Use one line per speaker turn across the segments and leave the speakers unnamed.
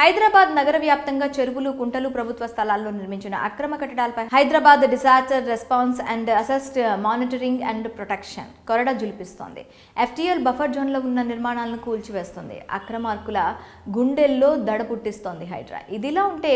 హైదరాబాద్ నగర వ్యాప్తంగా చెరువులు కుంటలు ప్రభుత్వ స్థలాల్లో నిర్మించిన అక్రమ కట్టడాలపై Hyderabad disaster response and asset monitoring and protection కొరడ జులిపిస్తోంది ఎఫ్టీఎల్ బఫర్ జోన్లో ఉన్న నిర్మాణాలను కూల్చివేస్తుంది. అక్రమార్కుల గుండెల్లో దడ పుట్టిస్తోంది హైడ్రా. ఇదిలా ఉంటే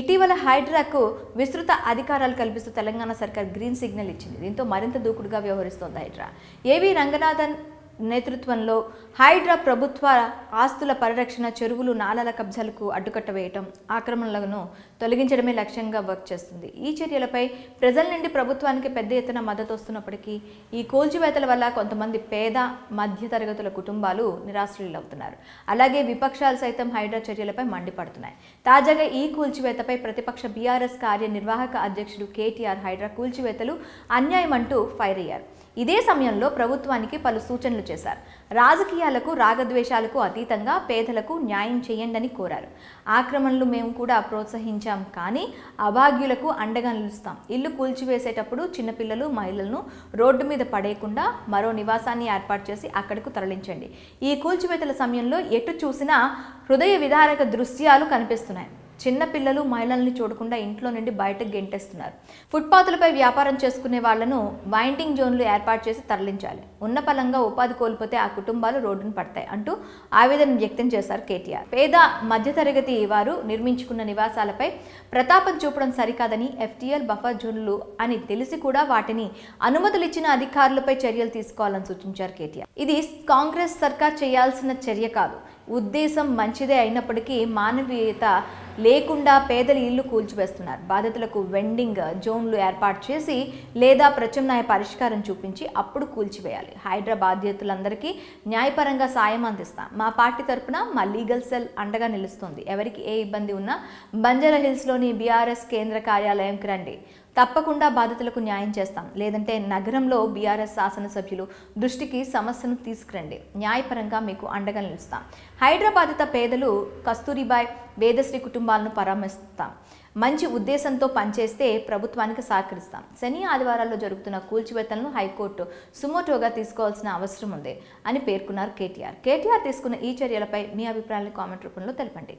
ఇటీవల హైడ్రాకు విస్తృత అధికారాలు కల్పిస్తూ తెలంగాణ సర్కార్ గ్రీన్ సిగ్నల్ ఇచ్చింది. దీంతో మరింత దూకుడుగా వ్యవహరిస్తోంది హైడ్రా. ఏవి రంగనాథన్ నేతృత్వంలో హైడ్రా ప్రభుత్వ ఆస్తుల పరిరక్షణ చెరువులు నాలల కబ్జాలకు అడ్డుకట్ట వేయటం ఆక్రమణలను తొలగించడమే లక్ష్యంగా వర్క్ చేస్తుంది. ఈ చర్యలపై ప్రజల నుండి ప్రభుత్వానికి పెద్ద ఎత్తున మద్దతు వస్తున్నప్పటికీ ఈ కూల్చివేతల వల్ల కొంతమంది పేద మధ్యతరగతుల కుటుంబాలు నిరాశ్రయులవుతున్నారు. అలాగే విపక్షాలు సైతం హైడ్రా చర్యలపై మండిపడుతున్నాయి. తాజాగా ఈ కూల్చివేతపై ప్రతిపక్ష బీఆర్ఎస్ కార్యనిర్వాహక అధ్యక్షుడు కేటీఆర్ హైడ్రా కూల్చివేతలు అన్యాయం అంటూ ఫైర్ అయ్యారు. ఇదే సమయంలో ప్రభుత్వానికి పలు సూచనలు చేశారు. రాజకీయాలకు రాగద్వేషాలకు అతీతంగా పేదలకు న్యాయం చేయండి కోరారు. ఆక్రమణలు మేము కూడా ప్రోత్సహించాం కానీ అభాగ్యులకు అండగా నిలుస్తాం. ఇల్లు కూల్చివేసేటప్పుడు చిన్నపిల్లలు మహిళలను రోడ్డు మీద పడేయకుండా మరో నివాసాన్ని ఏర్పాటు చేసి అక్కడకు తరలించండి. ఈ కూల్చివేతల సమయంలో ఎటు చూసినా హృదయ విదారక దృశ్యాలు కనిపిస్తున్నాయి. చిన్నపిల్లలు మహిళల్ని చూడకుండా ఇంట్లో నుండి బయటకు గెంటేస్తున్నారు. ఫుట్పాత్లపై వ్యాపారం చేసుకునే వాళ్ళను వైండింగ్ జోన్లు ఏర్పాటు చేసి తరలించాలి. ఉన్న పలంగా ఉపాధి కోల్పోతే ఆ కుటుంబాలు రోడ్డును పడతాయి అంటూ ఆవేదన వ్యక్తం చేశారు కేటీఆర్. పేద మధ్యతరగతి వారు నిర్మించుకున్న నివాసాలపై ప్రతాపం చూపడం సరికాదని ఎఫ్టీఎల్ బఫర్ జోన్లు అని తెలిసి కూడా వాటిని అనుమతులు ఇచ్చిన అధికారులపై చర్యలు తీసుకోవాలని సూచించారు కేటీఆర్. ఇది కాంగ్రెస్ సర్కార్ చేయాల్సిన చర్య కాదు. ఉద్దేశం మంచిదే అయినప్పటికీ మానవీయత లేకుండా పేదల ఇల్లు కూల్చివేస్తున్నారు. బాధితులకు వెండింగ్ జోన్లు ఏర్పాటు చేసి లేదా ప్రత్యామ్నాయ పరిష్కారం చూపించి అప్పుడు కూల్చివేయాలి. హైడ్రా బాధ్యతలందరికీ న్యాయపరంగా సాయం అందిస్తాం. మా పార్టీ తరపున మా లీగల్ సెల్ అండగా నిలుస్తుంది. ఎవరికి ఏ ఇబ్బంది ఉన్నా బంజారా హిల్స్లోని బీఆర్ఎస్ కేంద్ర కార్యాలయంకి రండి. తప్పకుండా బాధితులకు న్యాయం చేస్తాం. లేదంటే నగరంలో బీఆర్ఎస్ శాసనసభ్యులు దృష్టికి సమస్యను తీసుకురండి. న్యాయపరంగా మీకు అండగా నిలుస్తాం. హైదరాబాదిత పేదలు కస్తూరిబాయ్ వేదశ్రీ కుటుంబాలను పరామర్శిస్తాం మంచి ఉద్దేశంతో పనిచేస్తే ప్రభుత్వానికి సహకరిస్తాం. శని ఆదివారాల్లో జరుగుతున్న కూల్చివేతలను హైకోర్టు సుమోటోగా తీసుకోవాల్సిన అవసరం ఉంది అని పేర్కొన్నారు కేటీఆర్. కేటీఆర్ తీసుకున్న ఈ చర్యలపై మీ అభిప్రాయాలను కామెంట్ రూపంలో తెలపండి.